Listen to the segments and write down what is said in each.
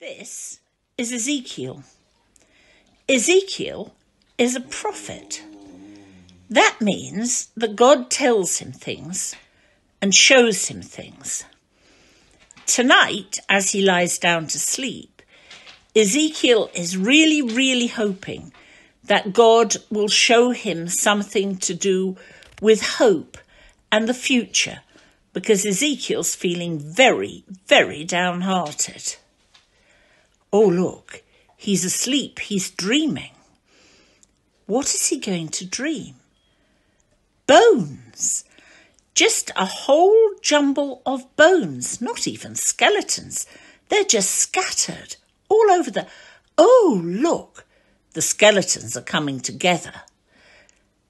This is Ezekiel. Ezekiel is a prophet. That means that God tells him things and shows him things. Tonight, as he lies down to sleep, Ezekiel is really, really hoping that God will show him something to do with hope and the future because Ezekiel's feeling very, very downhearted. Oh, look, he's asleep, he's dreaming. What is he going to dream? Bones. Just a whole jumble of bones, not even skeletons. They're just scattered all over the. Oh, look, the skeletons are coming together.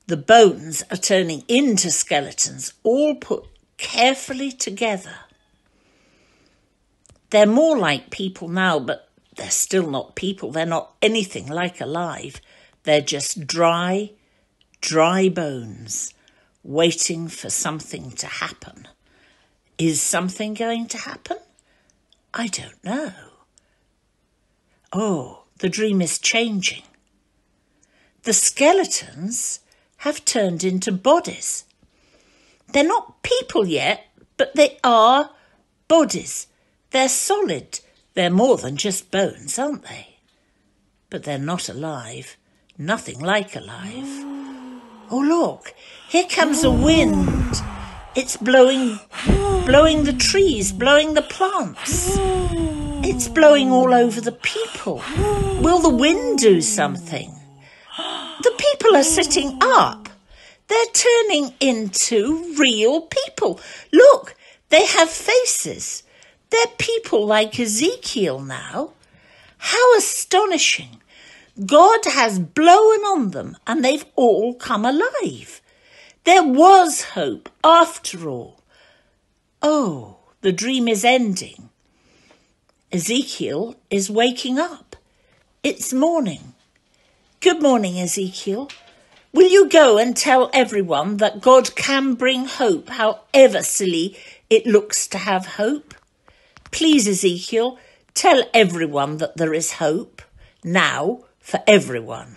The bones are turning into skeletons, all put carefully together. They're more like people now, but they're still not people. They're not anything like alive. They're just dry, dry bones waiting for something to happen. Is something going to happen? I don't know. Oh, the dream is changing. The skeletons have turned into bodies. They're not people yet, but they are bodies. They're solid. They're more than just bones, aren't they? But they're not alive. Nothing like alive. Oh, look, here comes a wind. It's blowing, blowing the trees, blowing the plants. It's blowing all over the people. Will the wind do something? The people are sitting up. They're turning into real people. Look, they have faces. They're people like Ezekiel now. How astonishing! God has blown on them and they've all come alive. There was hope after all. Oh, the dream is ending. Ezekiel is waking up. It's morning. Good morning, Ezekiel. Will you go and tell everyone that God can bring hope, however silly it looks to have hope? Please, Ezekiel, tell everyone that there is hope now for everyone.